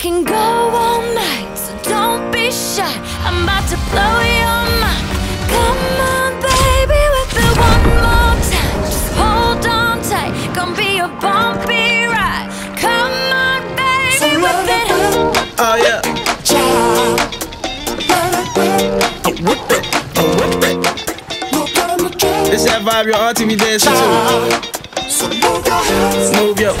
can go all night, so don't be shy. I'm about to blow your mind. Come on, baby, with it one more time. Just hold on tight, gonna be a bumpy ride. Come on, baby, with it. Oh yeah. Oh, whip it, oh, whip it. This that vibe your auntie be dancing to. Move your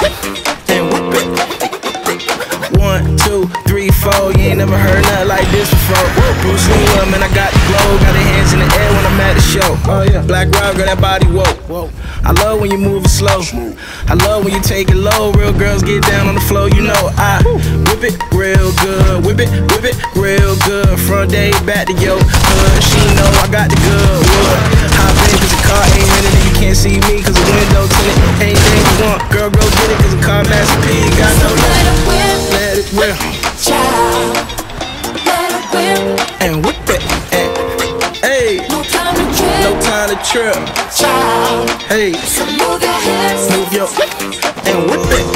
three, four. You ain't never heard nothing like this before. Bruce Lee, well, man, I got the glow. Got the hands in the air when I'm at the show. Oh yeah. Black Rob, girl, that body whoa. Whoa. I love when you move it slow. I love when you take it low. Real girls get down on the floor. You know I whip it real good. Whip it, whip it real good. Front day back to your hood. She know I got the good wood. Hop in 'cause the car ain't rented and you can't see me 'cause the window tinted. Anything you want, girl, go get it 'cause the car master P got no Let it whip, Let it whip and whip it. And, hey, no time to trip, no time to trip. child. Hey, So move your hips. move your and whip it.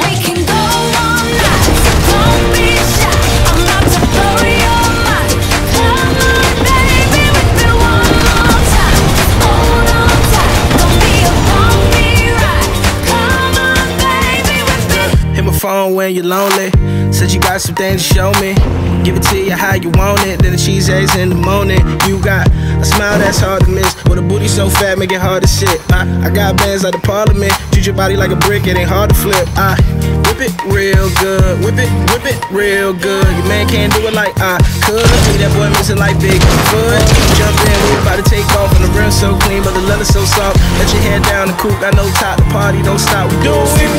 We can go all night, so don't be shy. I'm about to blow your mind. Come on, baby, with me one more time. Hold on tight, gonna be a bumpy ride. Come on, baby, with me. Hit my phone when you're lonely. Said you got some things to show me. Give it to you how you want it. Then the cheese eggs in the morning. You got a smile that's hard to miss. With a booty so fat, make it hard to sit. I, I got bands like the parliament. Treat your body like a brick, it ain't hard to flip. I whip it real good. Whip it, whip it real good. Your man can't do it like I could. See that boy missing like big foot. Jump in, we about to take off. And the rim so clean, but the leather so soft. Let your head down the coupe. Got no top, the party don't stop. We do what